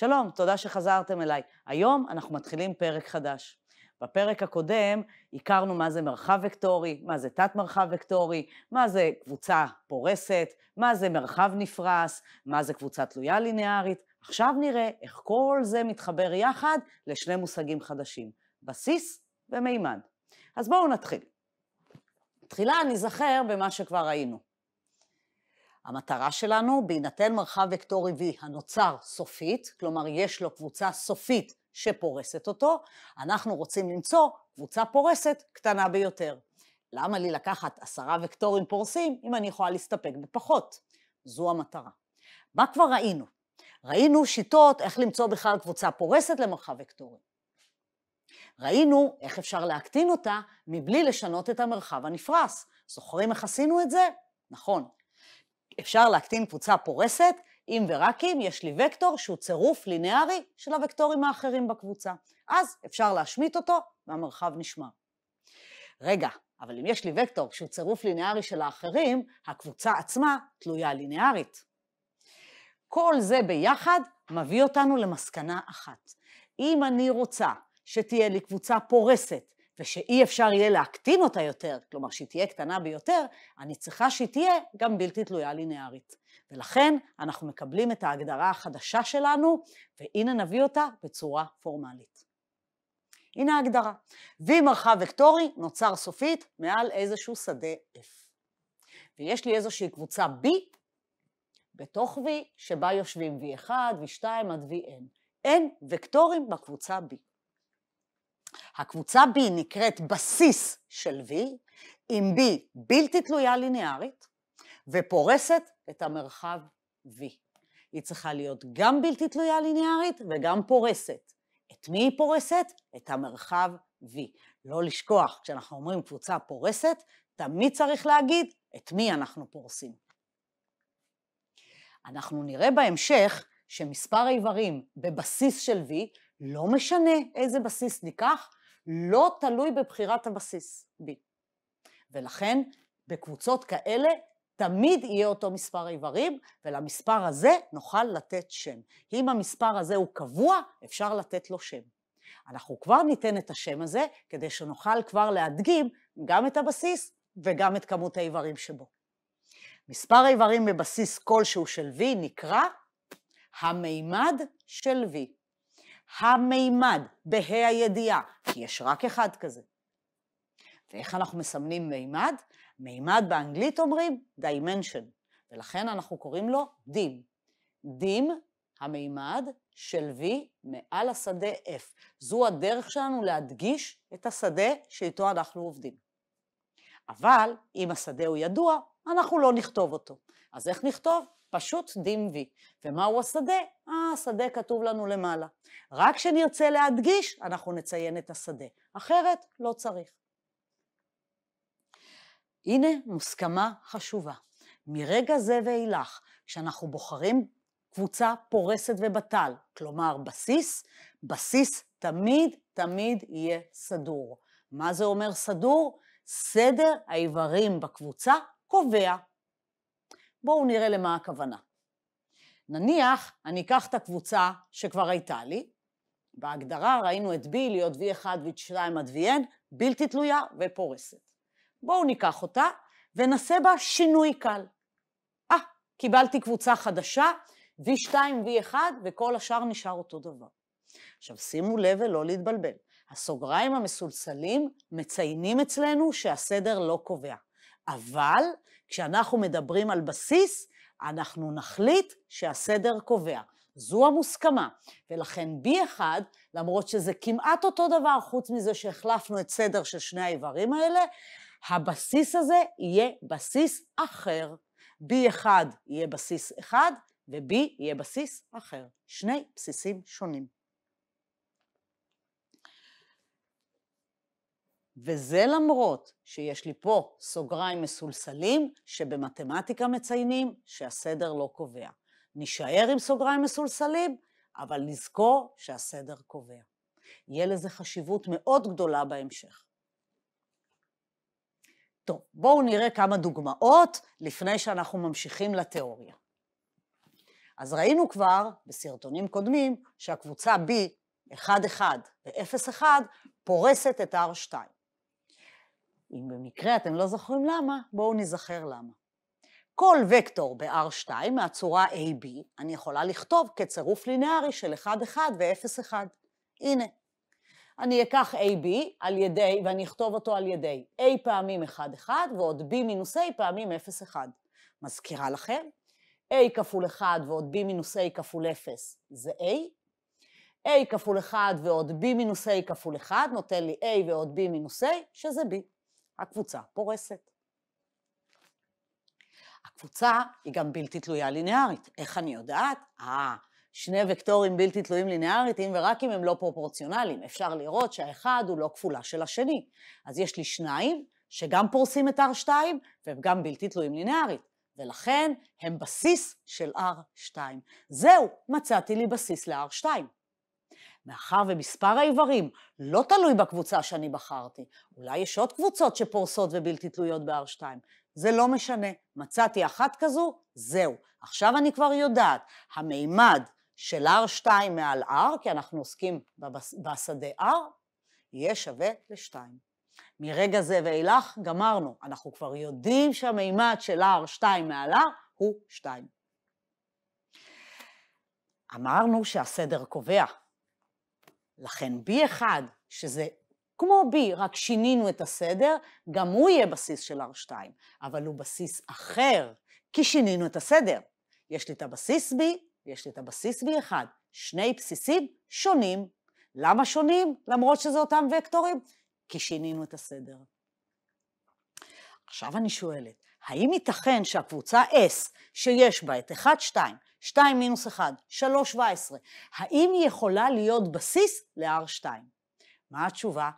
שלום, תודה שחזרתם אליי. היום אנחנו מתחילים פרק חדש. בפרק הקודם הכרנו מה זה מרחב וקטורי, מה זה תת-מרחב וקטורי, מה זה קבוצה פורסת, מה זה מרחב נפרס, מה זה קבוצה תלויה ליניארית. עכשיו נראה איך כל זה מתחבר יחד לשני מושגים חדשים, בסיס ומימד. אז בואו נתחיל. תחילה ניזכר במה שכבר ראינו. המטרה שלנו, בהינתן מרחב וקטורי V הנוצר סופית, כלומר יש לו קבוצה סופית שפורסת אותו, אנחנו רוצים למצוא קבוצה פורסת קטנה ביותר. למה לי לקחת עשרה וקטורים פורסים אם אני יכולה להסתפק בפחות? זו המטרה. מה כבר ראינו? ראינו שיטות איך למצוא בכלל קבוצה פורסת למרחב וקטורי. ראינו איך אפשר להקטין אותה מבלי לשנות את המרחב הנפרס. זוכרים איך עשינו את זה? נכון. אפשר להקטין קבוצה פורסת אם ורק אם יש לי וקטור שהוא צירוף לינארי של הוקטורים האחרים בקבוצה. אז אפשר להשמיט אותו והמרחב נשמר. רגע, אבל אם יש לי וקטור שהוא צירוף לינארי של האחרים, הקבוצה עצמה תלויה לינארית. כל זה ביחד מביא אותנו למסקנה אחת. אם אני רוצה שתהיה לי קבוצה פורסת ושאי אפשר יהיה להקטין אותה יותר, כלומר שהיא תהיה קטנה ביותר, אני צריכה שהיא תהיה גם בלתי תלויה לינארית. ולכן אנחנו מקבלים את ההגדרה החדשה שלנו, והנה נביא אותה בצורה פורמלית. הנה ההגדרה. V מרחב וקטורי נוצר סופית מעל איזשהו שדה F. ויש לי איזושהי קבוצה B בתוך V, שבה יושבים V1, V2 עד Vn. אין וקטורים בקבוצה B. הקבוצה B נקראת בסיס של V, עם B בלתי תלויה ליניארית, ופורסת את המרחב V. היא צריכה להיות גם בלתי תלויה ליניארית וגם פורסת. את מי היא פורסת? את המרחב V. לא לשכוח, כשאנחנו אומרים קבוצה פורסת, תמיד צריך להגיד את מי אנחנו פורסים. אנחנו נראה בהמשך שמספר האיברים בבסיס של V לא משנה איזה בסיס ניקח, לא תלוי בבחירת הבסיס B. ולכן בקבוצות כאלה תמיד יהיה אותו מספר איברים, ולמספר הזה נוכל לתת שם. אם המספר הזה הוא קבוע, אפשר לתת לו שם. אנחנו כבר ניתן את השם הזה, כדי שנוכל כבר להדגים גם את הבסיס וגם את כמות האיברים שבו. מספר האיברים בבסיס כלשהו של V נקרא המימד של V. המימד, בה"א הידיעה, כי יש רק אחד כזה. ואיך אנחנו מסמנים מימד? מימד באנגלית אומרים dimension, ולכן אנחנו קוראים לו דים. דים, המימד של V מעל השדה F. זו הדרך שלנו להדגיש את השדה שאיתו אנחנו עובדים. אבל אם השדה הוא ידוע, אנחנו לא נכתוב אותו. אז איך נכתוב? פשוט V. ומהו השדה? אה, השדה כתוב לנו למעלה. רק כשנרצה להדגיש, אנחנו נציין את השדה. אחרת, לא צריך. הנה מוסכמה חשובה. מרגע זה ואילך, כשאנחנו בוחרים קבוצה פורסת ובטל, כלומר בסיס, בסיס תמיד תמיד יהיה סדור. מה זה אומר סדור? סדר האיברים בקבוצה קובע. בואו נראה למה הכוונה. נניח אני אקח את הקבוצה שכבר הייתה לי, בהגדרה ראינו את B להיות V1, V2 עד Vn, בלתי תלויה ופורסת. בואו ניקח אותה ונעשה בה שינוי קל. אה, קיבלתי קבוצה חדשה, V2, V1, וכל השאר נשאר אותו דבר. עכשיו שימו לב ולא להתבלבל. הסוגריים המסולסלים מציינים אצלנו שהסדר לא קובע. אבל כשאנחנו מדברים על בסיס, אנחנו נחליט שהסדר קובע. זו המוסכמה, ולכן B1, למרות שזה כמעט אותו דבר, חוץ מזה שהחלפנו את סדר של שני האיברים האלה, הבסיס הזה יהיה בסיס אחר. B1 יהיה בסיס אחד, ו-B יהיה בסיס אחר. שני בסיסים שונים. וזה למרות שיש לי פה סוגריים מסולסלים, שבמתמטיקה מציינים שהסדר לא קובע. נישאר עם סוגריים מסולסלים, אבל נזכור שהסדר קובע. יהיה לזה חשיבות מאוד גדולה בהמשך. טוב, בואו נראה כמה דוגמאות לפני שאנחנו ממשיכים לתיאוריה. אז ראינו כבר בסרטונים קודמים שהקבוצה B 1, 1 ו-0, 1 פורסת את R2. אם במקרה אתם לא זוכרים למה, בואו נזכר למה. כל וקטור ב-R2 מהצורה AB, אני יכולה לכתוב כצירוף לינארי של 1, 1 ו-0, 1. הנה. אני אקח AB על ידי, ואני אכתוב אותו על ידי A פעמים 1, 1 ועוד B מינוס A פעמים 0, 1. מזכירה לכם? A כפול 1 ועוד B מינוס A כפול 0 זה A. A כפול 1 ועוד B מינוס A כפול 1 נותן לי A ועוד B מינוס A, שזה B. הקבוצה פורסת. הקבוצה היא גם בלתי תלויה לינארית. איך אני יודעת? אה, שני וקטורים בלתי תלויים לינארית, אם ורק אם הם לא פרופורציונליים. אפשר לראות שהאחד הוא לא כפולה של השני. אז יש לי שניים שגם פורסים את R2 והם גם בלתי תלויים לינארית. ולכן הם בסיס של R2. זהו, מצאתי לי בסיס ל-R2. מאחר ומספר האיברים לא תלוי בקבוצה שאני בחרתי, אולי יש עוד קבוצות שפורסות ובלתי תלויות ב-R2, זה לא משנה, מצאתי אחת כזו, זהו. עכשיו אני כבר יודעת, המימד של R2 מעל R, כי אנחנו עוסקים בשדה R, יהיה שווה ל-2. מרגע זה ואילך גמרנו, אנחנו כבר יודעים שהמימד של R2 מעל R הוא 2. אמרנו שהסדר קובע, לכן B1, שזה כמו B, רק שינינו את הסדר, גם הוא יהיה בסיס של R2, אבל הוא בסיס אחר, כי שינינו את הסדר. יש לי את הבסיס B ויש לי את הבסיס B1, שני בסיסים שונים. למה שונים? למרות שזה אותם וקטורים? כי שינינו את הסדר. עכשיו אני שואלת, האם ייתכן שהקבוצה S, שיש בה את 1, 2, 2 מינוס 1, 3, 17, האם היא יכולה להיות בסיס ל-R2? מה התשובה?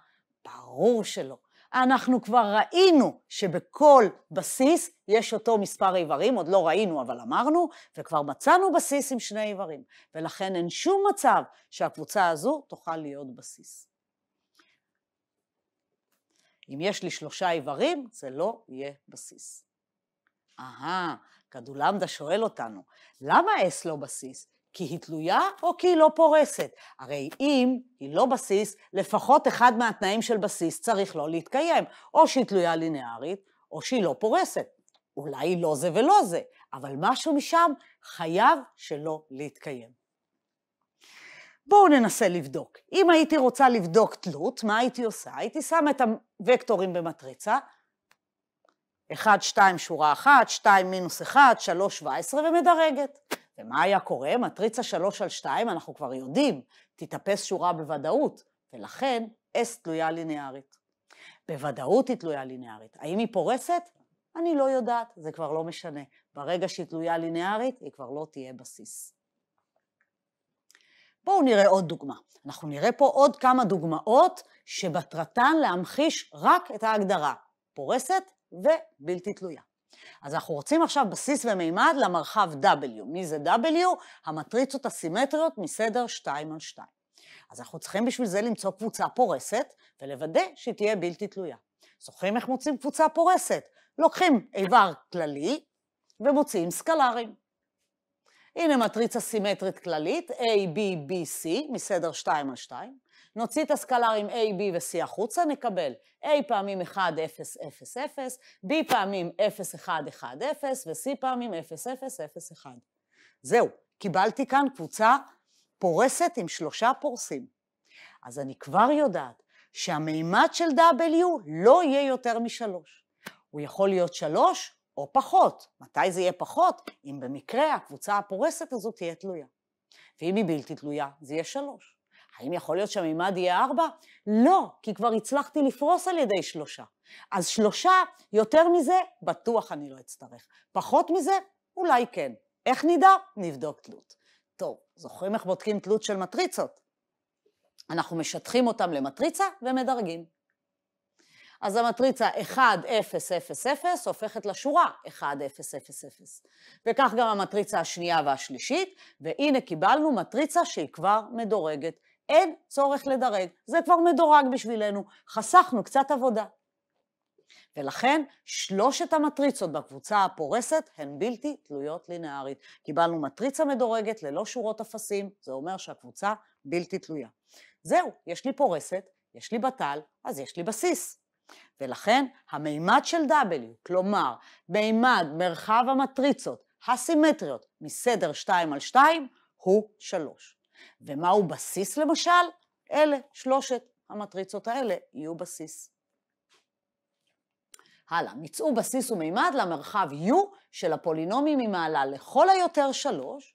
ברור שלא. אנחנו כבר ראינו שבכל בסיס יש אותו מספר איברים, עוד לא ראינו אבל אמרנו, וכבר מצאנו בסיס עם שני איברים, ולכן אין שום מצב שהקבוצה הזו תוכל להיות בסיס. אם יש לי שלושה איברים, זה לא יהיה בסיס. אהה, כדולמדה שואל אותנו, למה S לא בסיס? כי היא תלויה או כי היא לא פורסת? הרי אם היא לא בסיס, לפחות אחד מהתנאים של בסיס צריך לא להתקיים, או שהיא תלויה לינארית, או שהיא לא פורסת. אולי היא לא זה ולא זה, אבל משהו משם חייב שלא להתקיים. בואו ננסה לבדוק. אם הייתי רוצה לבדוק תלות, מה הייתי עושה? הייתי שמה את הוקטורים במטריצה, 1, 2, שורה 1, 2, מינוס 1, 3, 17, ומדרגת. ומה היה קורה? מטריצה 3 על 2, אנחנו כבר יודעים, תתאפס שורה בוודאות, ולכן S תלויה לינארית. בוודאות היא תלויה לינארית. האם היא פורסת? אני לא יודעת, זה כבר לא משנה. ברגע שהיא תלויה לינארית, היא כבר לא תהיה בסיס. בואו נראה עוד דוגמה. אנחנו נראה פה עוד כמה דוגמאות שמטרתן להמחיש רק את ההגדרה, פורסת ובלתי תלויה. אז אנחנו רוצים עכשיו בסיס ומימד למרחב W. מי זה W? המטריצות הסימטריות מסדר 2 על 2. אז אנחנו צריכים בשביל זה למצוא קבוצה פורסת ולוודא שהיא תהיה בלתי תלויה. זוכרים איך מוצאים קבוצה פורסת? לוקחים איבר כללי ומוציאים סקלרים. הנה מטריצה סימטרית כללית, A, B, B, C, מסדר 2 על 2. נוציא את הסקלרים A, B ו-C החוצה, נקבל A פעמים 1, 0, 0, 0, B פעמים 0, 1, 1, 0, ו-C פעמים 0, 0, 0, 1. זהו, קיבלתי כאן קבוצה פורסת עם שלושה פורסים. אז אני כבר יודעת שהמימד של W לא יהיה יותר משלוש. הוא יכול להיות שלוש או פחות. מתי זה יהיה פחות? אם במקרה הקבוצה הפורסת הזאת תהיה תלויה. ואם היא בלתי תלויה, זה יהיה שלוש. האם יכול להיות שהמימד יהיה ארבע? לא, כי כבר הצלחתי לפרוס על ידי שלושה. אז שלושה, יותר מזה, בטוח אני לא אצטרך. פחות מזה, אולי כן. איך נדע? נבדוק תלות. טוב, זוכרים איך בודקים תלות של מטריצות? אנחנו משטחים אותם למטריצה ומדרגים. אז המטריצה 1, 0, 0, 0 הופכת לשורה 1, 0, 0, 0. וכך גם המטריצה השנייה והשלישית, והנה קיבלנו מטריצה שהיא כבר מדורגת. אין צורך לדרג, זה כבר מדורג בשבילנו, חסכנו קצת עבודה. ולכן שלושת המטריצות בקבוצה הפורסת הן בלתי תלויות לינארית. קיבלנו מטריצה מדורגת ללא שורות אפסים, זה אומר שהקבוצה בלתי תלויה. זהו, יש לי פורסת, יש לי בטל, אז יש לי בסיס. ולכן המימד של W, כלומר מימד מרחב המטריצות הסימטריות מסדר 2 על 2, הוא 3. ומהו בסיס למשל? אלה, שלושת המטריצות האלה יהיו בסיס. הלאה, מצאו בסיס ומימד למרחב U של הפולינומים ממעלה לכל היותר 3,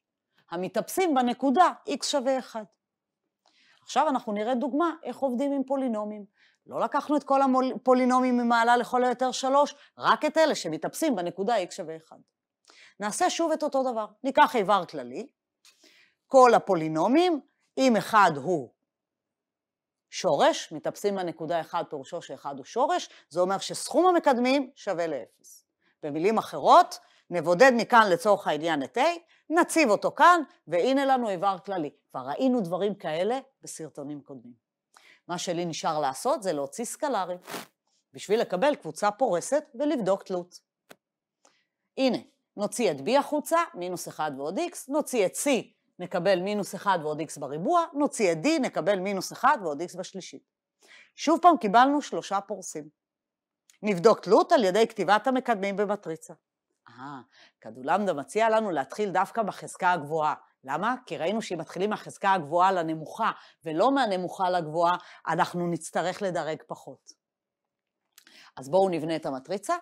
המתאפסים בנקודה x שווה 1. עכשיו אנחנו נראה דוגמה איך עובדים עם פולינומים. לא לקחנו את כל הפולינומים ממעלה לכל היותר 3, רק את אלה שמתאפסים בנקודה x שווה 1. נעשה שוב את אותו דבר. ניקח איבר כללי, כל הפולינומים, אם אחד הוא שורש, מתאפסים לנקודה 1 פירושו שאחד הוא שורש, זה אומר שסכום המקדמים שווה לאפס. במילים אחרות, נבודד מכאן לצורך העניין את A, נציב אותו כאן, והנה לנו איבר כללי. כבר ראינו דברים כאלה בסרטונים קודמים. מה שלי נשאר לעשות זה להוציא סקלרים, בשביל לקבל קבוצה פורסת ולבדוק תלות. הנה, נוציא את B החוצה, מינוס 1 ועוד X, נוציא את C, נקבל מינוס 1 ועוד X בריבוע, נוציא את D, נקבל מינוס 1 ועוד X בשלישית. שוב פעם קיבלנו שלושה פורסים. נבדוק תלות על ידי כתיבת המקדמים במטריצה. אה, קדולמדה מציע לנו להתחיל דווקא בחזקה הגבוהה. למה? כי ראינו שאם מתחילים מהחזקה הגבוהה לנמוכה, ולא מהנמוכה לגבוהה, אנחנו נצטרך לדרג פחות. אז בואו נבנה את המטריצה.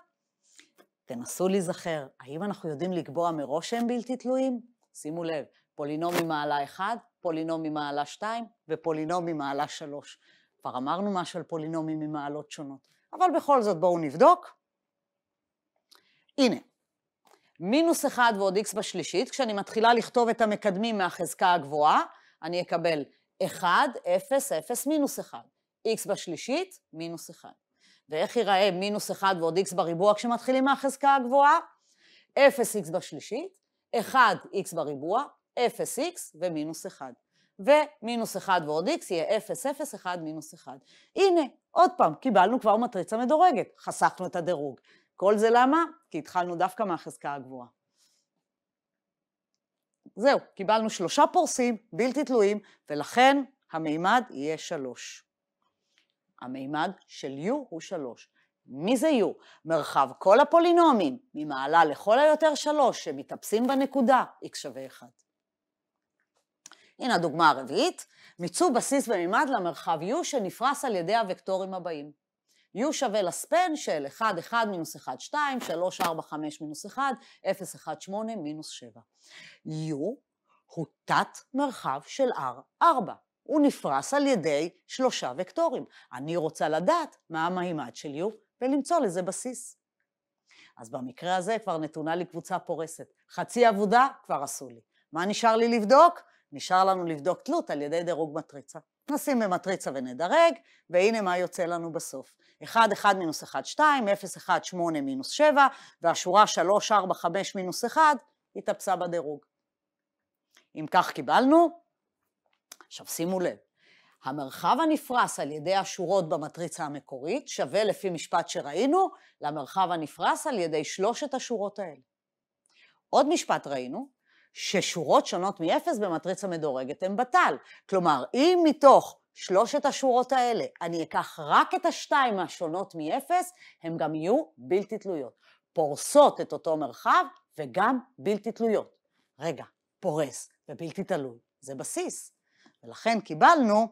תנסו להיזכר, האם אנחנו יודעים לקבוע מראש שהם בלתי תלויים? שימו לב, פולינום ממעלה 1, פולינום ממעלה 2 ופולינום ממעלה 3. כבר אמרנו משהו על פולינומים ממעלות שונות, אבל בכל זאת בואו נבדוק. הנה, מינוס 1 ועוד x בשלישית, כשאני מתחילה לכתוב את המקדמים מהחזקה הגבוהה, אני אקבל 1, 0, 0, מינוס 1. x בשלישית, מינוס 1. ואיך ייראה מינוס 1 ועוד x בריבוע כשמתחילים מהחזקה הגבוהה? 0x בשלישית, 1x בריבוע, 0x ומינוס 1. ומינוס 1 ועוד x יהיה 0, 0, 1, מינוס 1. הנה, עוד פעם, קיבלנו כבר מטריצה מדורגת, חסכנו את הדירוג. כל זה למה? כי התחלנו דווקא מהחזקה הגבוהה. זהו, קיבלנו שלושה פורסים בלתי תלויים, ולכן המימד יהיה שלוש. המימד של U הוא שלוש. מי זה U? מרחב כל הפולינומים, ממעלה לכל היותר שלוש, שמתאפסים בנקודה, x שווה 1. הנה הדוגמה הרביעית, מיצו בסיס ומימד למרחב U שנפרס על ידי הוקטורים הבאים. U שווה לספן של 1, 1, מינוס 1, 2, 3, 4, 5, מינוס 1, 0, 1, 8, מינוס 7. U הוא תת מרחב של R4. הוא נפרס על ידי שלושה וקטורים. אני רוצה לדעת מה המהימד של U ולמצוא לזה בסיס. אז במקרה הזה כבר נתונה לי קבוצה פורסת. חצי עבודה כבר עשו לי. מה נשאר לי לבדוק? נשאר לנו לבדוק תלות על ידי דירוג מטריצה. נשים במטריצה ונדרג, והנה מה יוצא לנו בסוף. 1, 1 מינוס 1, 2, 0, 1, 8 מינוס 7, והשורה 3, 4, 5 מינוס 1 התאפסה בדירוג. אם כך קיבלנו, עכשיו שימו לב, המרחב הנפרס על ידי השורות במטריצה המקורית שווה לפי משפט שראינו למרחב הנפרס על ידי שלושת השורות האלה. עוד משפט ראינו, ששורות שונות מאפס במטריצה מדורגת הן בטל. כלומר, אם מתוך שלושת השורות האלה אני אקח רק את השתיים מהשונות מאפס, הן גם יהיו בלתי תלויות. פורסות את אותו מרחב וגם בלתי תלויות. רגע, פורס ובלתי תלוי, זה בסיס. ולכן קיבלנו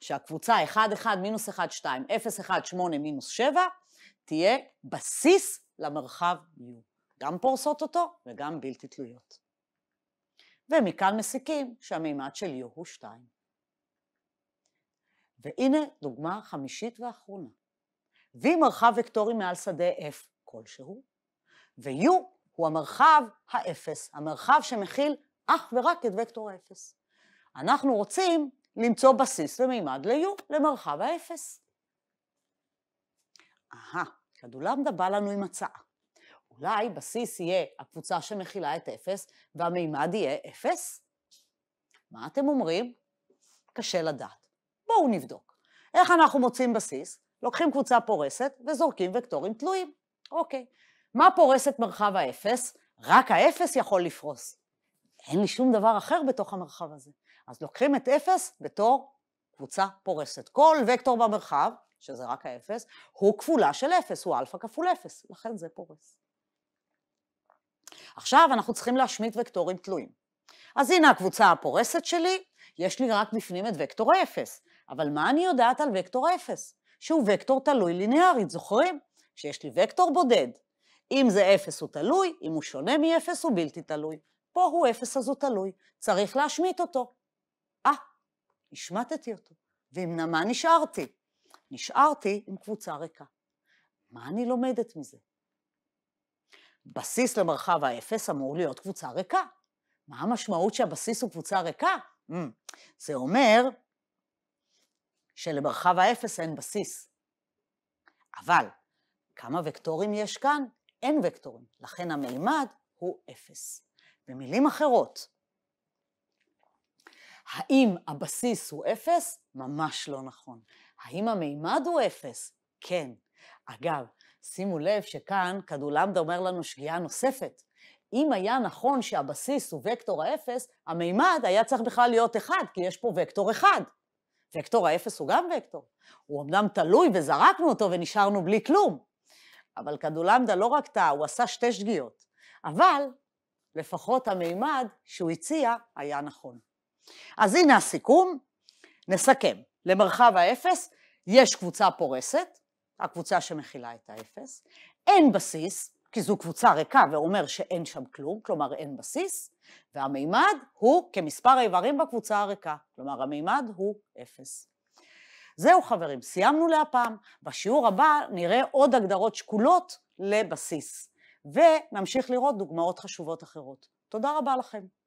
שהקבוצה 1, 1, מינוס 1, 2, 0, 1, 8, מינוס 7, תהיה בסיס למרחב U. גם פורסות אותו וגם בלתי תלויות. ומכאן מסיקים שהמימד של U הוא 2. והנה דוגמה חמישית ואחרונה. V מרחב וקטורי מעל שדה F כלשהו, ו-U הוא המרחב האפס, המרחב שמכיל אך ורק את וקטור האפס. אנחנו רוצים למצוא בסיס ומימד ל-U, למרחב האפס. אהה, כדולמדה בא לנו עם הצעה. אולי בסיס יהיה הקבוצה שמכילה את אפס, והמימד יהיה אפס? מה אתם אומרים? קשה לדעת. בואו נבדוק. איך אנחנו מוצאים בסיס? לוקחים קבוצה פורסת וזורקים וקטורים תלויים. אוקיי. מה פורסת מרחב האפס? רק האפס יכול לפרוס. אין לי שום דבר אחר בתוך המרחב הזה. אז לוקחים את אפס בתור קבוצה פורסת. כל וקטור במרחב, שזה רק האפס, הוא כפולה של אפס, הוא אלפא כפול אפס, לכן זה פורס. עכשיו אנחנו צריכים להשמיט וקטורים תלויים. אז הנה הקבוצה הפורסת שלי, יש לי רק בפנים את וקטור האפס. אבל מה אני יודעת על וקטור האפס? שהוא וקטור תלוי ליניארית, זוכרים? שיש לי וקטור בודד. אם זה אפס הוא תלוי, אם הוא שונה מאפס הוא בלתי תלוי. פה הוא אפס אז הוא תלוי, צריך להשמיט אותו. אה, השמטתי אותו. ועם מה נשארתי? נשארתי עם קבוצה ריקה. מה אני לומדת מזה? בסיס למרחב האפס אמור להיות קבוצה ריקה. מה המשמעות שהבסיס הוא קבוצה ריקה? Mm, זה אומר שלמרחב האפס אין בסיס. אבל כמה וקטורים יש כאן? אין וקטורים, לכן המימד הוא אפס. במילים אחרות, האם הבסיס הוא אפס? ממש לא נכון. האם המימד הוא אפס? כן. אגב, שימו לב שכאן כדולמדה אומר לנו שגיאה נוספת. אם היה נכון שהבסיס הוא וקטור האפס, המימד היה צריך בכלל להיות אחד, כי יש פה וקטור אחד. וקטור האפס הוא גם וקטור. הוא אמנם תלוי וזרקנו אותו ונשארנו בלי כלום, אבל כדולמדה לא רק טעה, הוא עשה שתי שגיאות. אבל לפחות המימד שהוא הציע היה נכון. אז הנה הסיכום, נסכם. למרחב האפס יש קבוצה פורסת, הקבוצה שמכילה את האפס, אין בסיס, כי זו קבוצה ריקה ואומר שאין שם כלום, כלומר אין בסיס, והמימד הוא כמספר האיברים בקבוצה הריקה, כלומר המימד הוא אפס. זהו חברים, סיימנו להפעם. בשיעור הבא נראה עוד הגדרות שקולות לבסיס, ונמשיך לראות דוגמאות חשובות אחרות. תודה רבה לכם.